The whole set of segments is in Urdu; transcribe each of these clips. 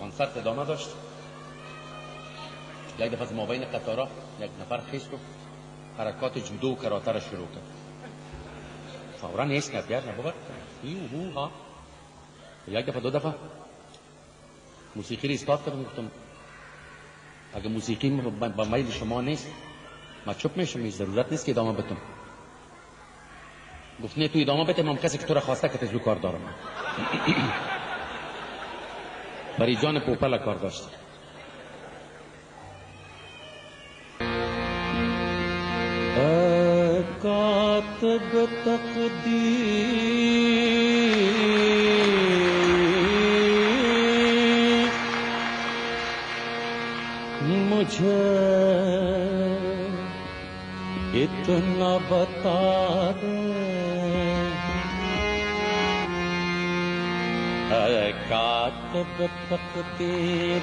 کنسرت ادامه داشت. یک دفعه از مابین قطارا یک نفر خیز گفت حرکات جودو و کراته را شروع کرد. فورا نیست کرد هیو هو ها. یک دفعه دو دفعه موسیقی رو استارت کردم گفتم اگه موسیقی با میل شما نیست ما چپ میشم هیچ ضرورت نیست که ادامه بتم گفت نه تو ادامه بده من کسی که تو را خواسته که تجربه کار دارم. برای جان پوپل کار داشت. کاتب تقدیر۔ مجھے اتنا بتا دے۔ هر کاتب تقدیر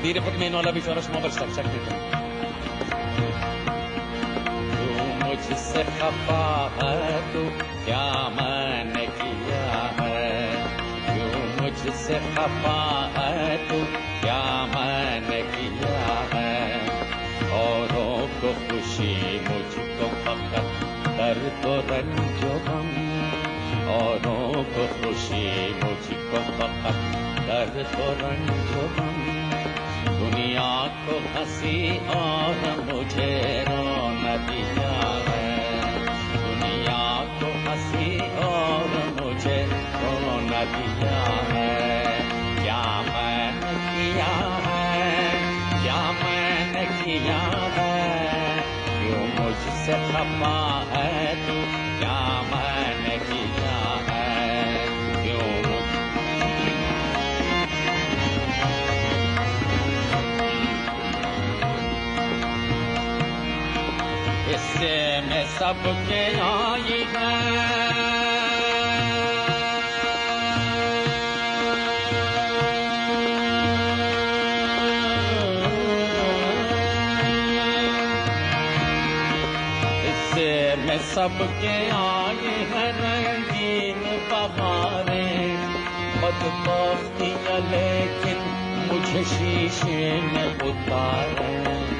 و از تقدیر خود می ناله بیچاره شما بر تو مجھ سے خفا ہے تو کیا میں نے کیا ہے؟ کیوں مجھ سے خفا ہے تو کیا میں نے کیا ہے؟ اوروں کو خوشی مجھ کو فقط درد و رنج و غم۔ اوروں کو خوشی مجھ کو فقط درد و رنج و غم۔ دنیا کو ہنسی اور مجھے رونا دیا ہے۔ دنیا کو ہنسی اور مجھے رونا دیا ہے۔ کیا میں نے کیا ہے؟ کیا میں نے کیا ہے؟ کیوں مجھ سے خفا ہے تو اس میں سب کے آئی اس سے میں سب کے آئی ہے۔ رنگین بہاریں بدبختیاں لیکن مجھے شیشے میں اتارے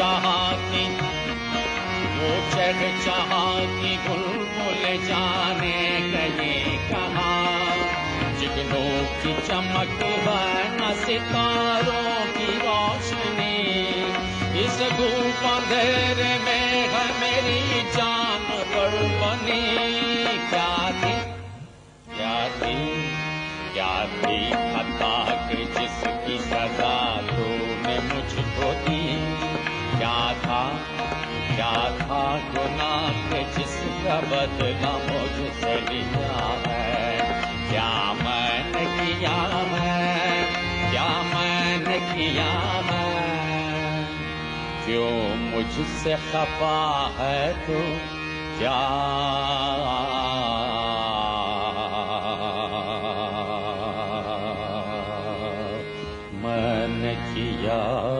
چہ چاہا کی، وہ چہ چاہا کی گل بول جانے گئے کہاں جگنوں کی چمک ہے ستاروں کی روشنی، اس دھوپ اندھیرے میں ہے میری جان پر بنی۔ کیا تھی؟ کیا تھی؟ کیا تھی؟ کہ جس کا بدلا مجھ سے لیا ہے۔ کیا میں نے کیا میں؟ کیا میں نے کیا میں؟ کیوں مجھ سے خفا ہے تو کیا؟ میں نے کیا